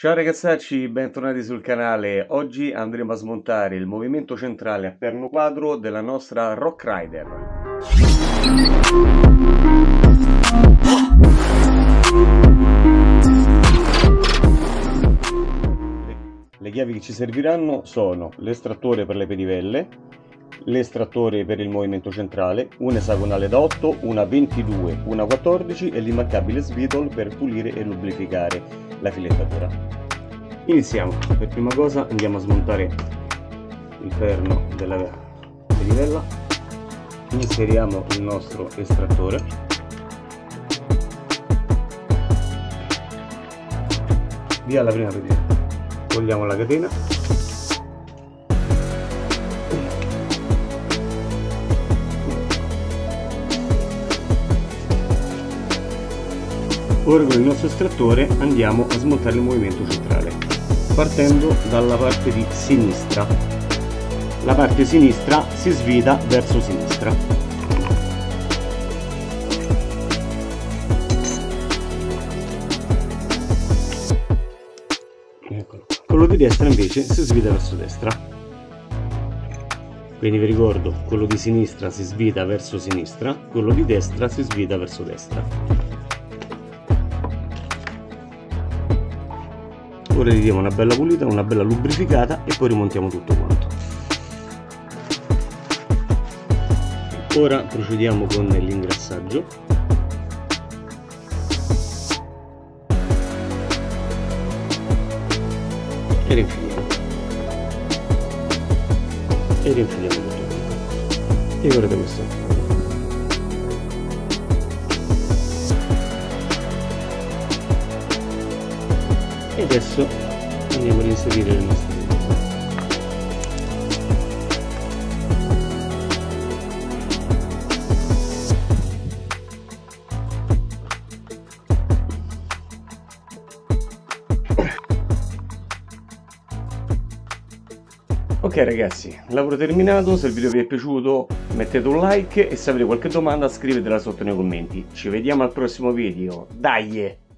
Ciao ragazzacci, bentornati sul canale. Oggi andremo a smontare il movimento centrale a perno quadro della nostra Rock Rider. Le chiavi che ci serviranno sono l'estrattore per le pedivelle, l'estrattore per il movimento centrale, un esagonale da 8, una 22, una 14 e l'immancabile svitol per pulire e lubrificare la filettatura. Iniziamo, per prima cosa andiamo a smontare il perno della pedivella, inseriamo il nostro estrattore. Via la prima pedivella, togliamo la catena Ora con il nostro estrattore andiamo a smontare il movimento centrale, partendo dalla parte di sinistra. La parte sinistra si svita verso sinistra. Quello di destra invece si svita verso destra. Quindi vi ricordo, quello di sinistra si svita verso sinistra, quello di destra si svita verso destra. Ora gli diamo una bella pulita una bella lubrificata e poi rimontiamo tutto quanto. Ora procediamo con l'ingrassaggio. E rinfiliamo. E rinfiliamo tutto. E guardate questo e adesso andiamo ad inserire le nostre Ok ragazzi, lavoro terminato, se il video vi è piaciuto mettete un like e se avete qualche domanda scrivetela sotto nei commenti. Ci vediamo al prossimo video, dai!